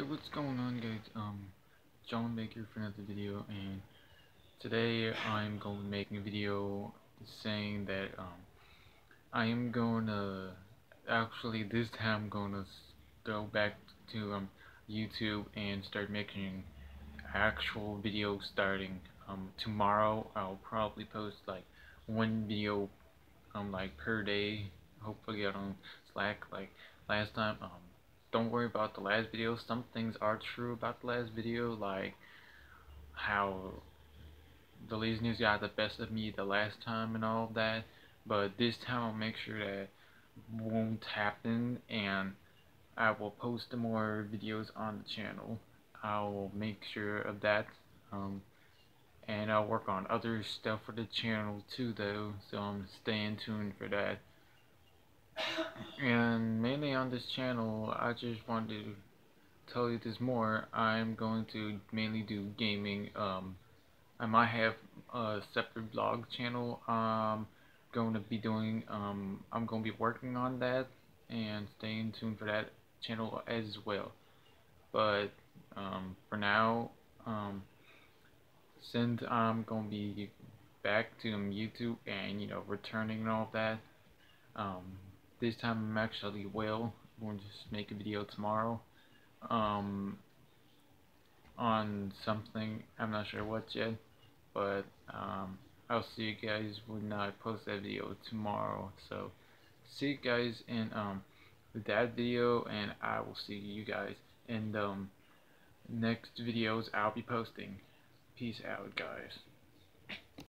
Hey, what's going on guys? Um, John Mayberry for another video, and today I'm going to be making a video saying that um, I am going to, actually this time I'm going to go back to um, YouTube and start making actual videos starting um, tomorrow. I'll probably post like one video um, like per day, hopefully get on Slack like last time. Um, don't worry about the last video. Some things are true about the last video, like how the laziness got the best of me the last time and all of that. But this time I'll make sure that won't happen and I will post more videos on the channel. I will make sure of that. Um, and I'll work on other stuff for the channel too though, so I'm staying tuned for that and on this channel I just wanted to tell you this more. I'm going to mainly do gaming um, I might have a separate blog channel I'm going to be doing um, I'm going to be working on that and staying tuned for that channel as well. But um, for now um, since I'm going to be back to YouTube and you know returning and all that um, this time I'm actually well. To just make a video tomorrow um, on something. I'm not sure what yet, but um, I'll see you guys when I post that video tomorrow. So see you guys in um, that video, and I will see you guys in um, next videos I'll be posting. Peace out, guys.